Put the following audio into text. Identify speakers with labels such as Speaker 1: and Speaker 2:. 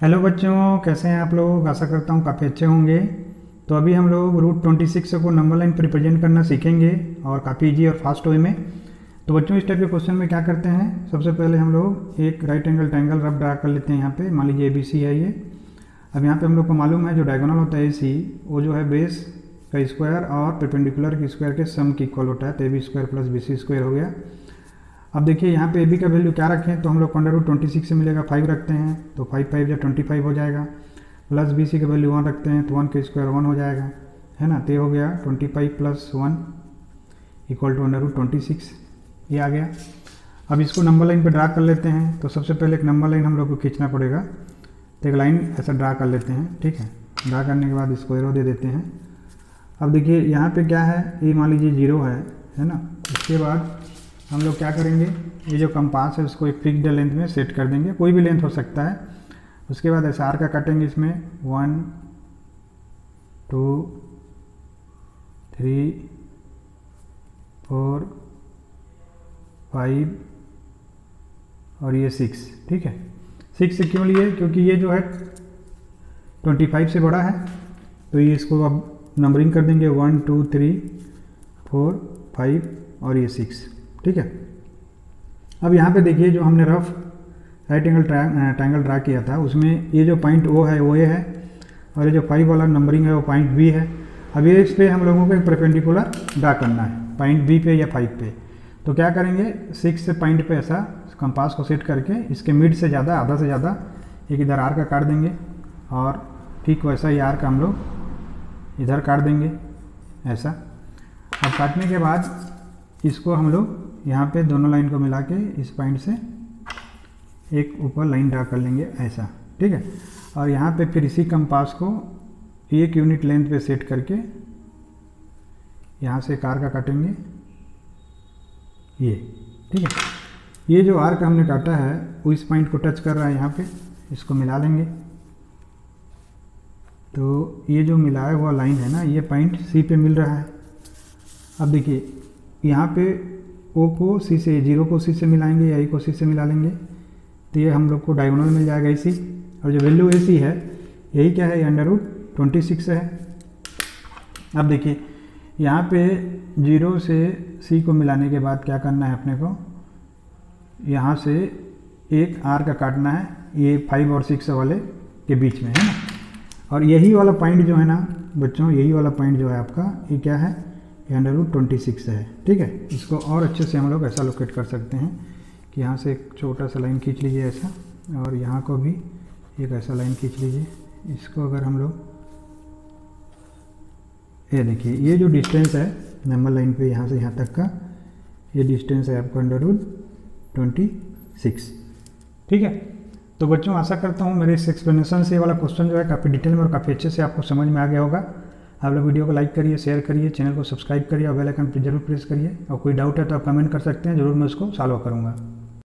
Speaker 1: Hello बच्चों, कैसे हैं आप लोग? आशा करता हूँ काफ़ी अच्छे होंगे। तो अभी हम लोग रूट 26 को नंबर लाइन पर रिप्रेजेंट करना सीखेंगे और काफ़ी इजी और फास्ट वे में। तो बच्चों, इस टाइप के क्वेश्चन में क्या करते हैं? सबसे पहले हम लोग एक right angle triangle rough draw कर लेते हैं यहाँ पे। मान लीजिए ए बी सी है ये। अब यहाँ पे हम लोग को मालूम है जो डायगोनल होता है ए सी वो जो है बेस का स्क्वायर और परपेंडिकुलर के स्क्वायर के सम की इक्वल होता है। तो A B square plus B C square हो गया। अब देखिए, यहाँ पे ए बी का वैल्यू क्या रखें? तो हम लोग अंडर रूट ट्वेंटी सिक्स से मिलेगा फाइव रखते हैं तो फाइव फाइव या ट्वेंटी फाइव हो जाएगा। प्लस बी सी का वैल्यू वन रखते हैं तो वन के स्क्वायर वन हो जाएगा। है ना? तो ये हो गया twenty five plus one equal to under root twenty six ये आ गया। अब इसको नंबर लाइन पर ड्रा कर लेते हैं तो सबसे पहले एक नंबर लाइन हम लोग को खींचना पड़ेगा। तो एक लाइन ऐसा ड्रा कर लेते हैं, ठीक है? ड्रा करने के बाद इसको एरो दे देते हैं। अब देखिए, यहाँ पे क्या है? ये मान लीजिए ज़ीरो है है ना? उसके बाद हम लोग क्या करेंगे? ये जो कंपास है, उसको एक फिक्स्ड लेंथ में सेट कर देंगे। कोई भी लेंथ हो सकता है। उसके बाद एस का कटेंगे इसमें। One two three four five और ये सिक्स ठीक है? सिक्स क्यों लिए क्योंकि ये जो है ट्वेंटी फाइव से बड़ा है। तो ये इसको अब नंबरिंग कर देंगे। One two three four five और ये सिक्स ठीक है? अब यहाँ पे देखिए जो हमने rough right angle triangle draw किया था, उसमें ये जो पॉइंट ओ है वो ए है, और ये जो फाइव वाला नंबरिंग है, वो पॉइंट बी है। अब ये इस पर हम लोगों को एक परपेंडिकुलर ड्रा करना है पॉइंट बी पे या फाइव पे। तो क्या करेंगे? सिक्स से पॉइंट पे ऐसा कंपास को सेट करके इसके मिड से ज़्यादा, आधा से ज़्यादा एक इधर आर का काट देंगे, और ठीक वैसा ही आर का हम लोग इधर काट देंगे, ऐसा। अब काटने के बाद इसको हम लोग यहाँ पे दोनों लाइन को मिला के इस पॉइंट से एक ऊपर लाइन ड्रा कर लेंगे ऐसा, ठीक है? और यहाँ पे फिर इसी कंपास को एक यूनिट लेंथ पे सेट करके यहाँ से कार का काटेंगे। ये, ठीक है? ये जो आर्क हमने काटा है, वो इस पॉइंट को टच कर रहा है यहाँ पे, इसको मिला लेंगे तो ये जो मिलाया हुआ लाइन है ना, ये पॉइंट सी पे मिल रहा है। अब देखिए, यहाँ पे ओ को सी से ज़ीरो को सी से मिलाएँगे या ई को सी से मिला लेंगे। तो ये हम लोग को डायगोनल मिल जाएगा इसी। और जो वैल्यू ए सी है, यही क्या है? अंडर रूट ट्वेंटी सिक्स है। अब देखिए, यहाँ पे ज़ीरो से सी को मिलाने के बाद क्या करना है अपने को? यहाँ से एक आर का काटना है। ये फाइव और सिक्स वाले के बीच में है ना? और यही वाला पॉइंट जो है ना, बच्चों, यही वाला पॉइंट जो है आपका, ये क्या है? ये अंडर रूट ट्वेंटी सिक्स है, ठीक है? इसको और अच्छे से हम लोग ऐसा लोकेट कर सकते हैं कि यहाँ से एक छोटा सा लाइन खींच लीजिए ऐसा, और यहाँ को भी एक ऐसा लाइन खींच लीजिए। इसको अगर हम लोग, ये देखिए, ये जो डिस्टेंस है नंबर लाइन पे यहाँ से यहाँ तक का, ये डिस्टेंस है आपका अंडर रूट ट्वेंटी सिक्स ठीक है? तो बच्चों, आशा करता हूँ मेरे इस एक्सप्लेनेशन से ये वाला क्वेश्चन जो है काफ़ी डिटेल में और काफ़ी अच्छे से आपको समझ में आ गया होगा। आप लोग वीडियो को लाइक करिए शेयर करिए चैनल को सब्सक्राइब करिए और बेल आइकन पर ज़रूर प्रेस करिए और कोई डाउट है तो आप कमेंट कर सकते हैं, ज़रूर मैं उसको सॉल्व करूँगा।